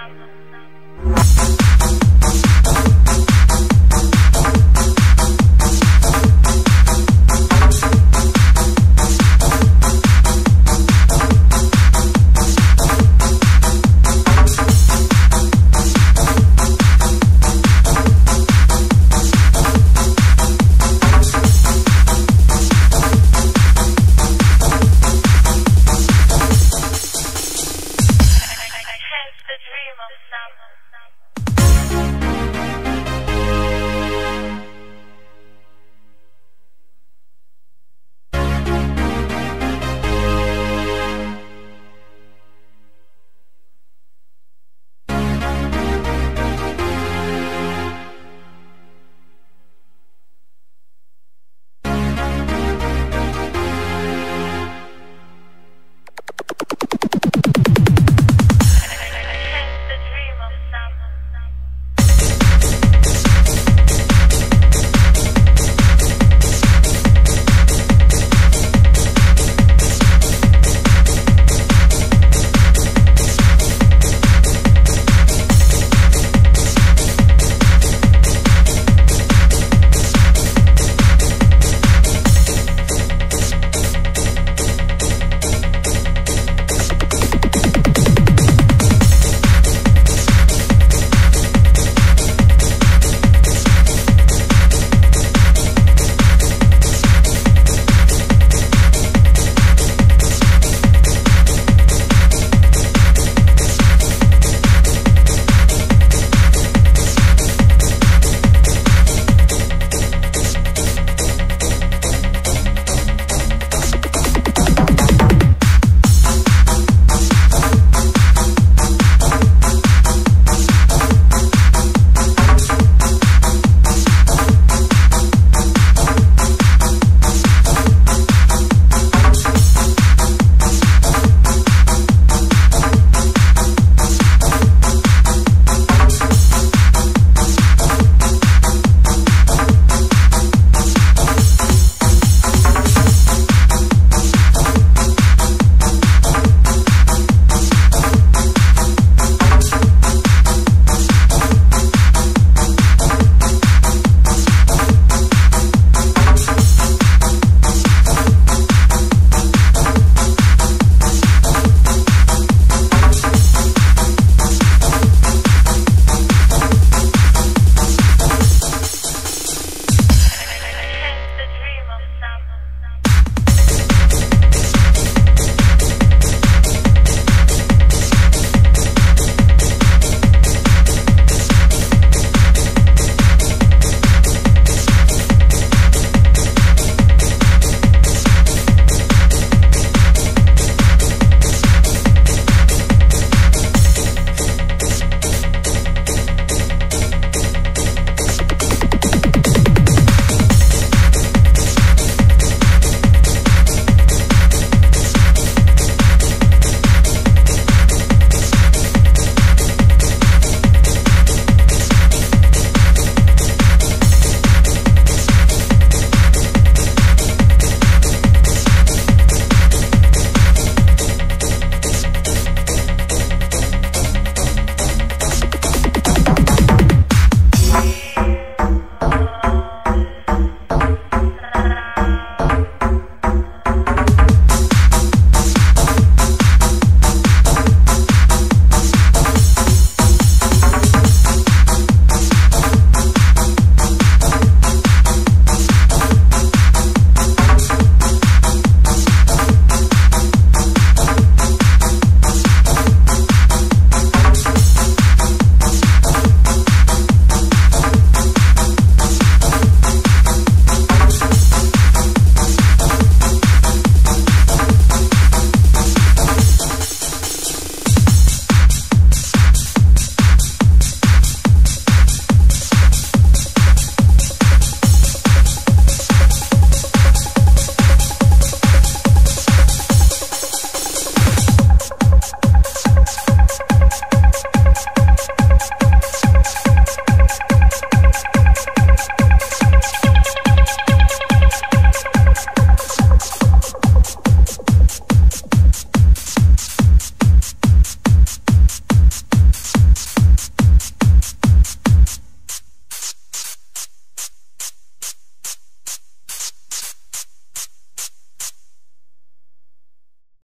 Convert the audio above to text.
thousand.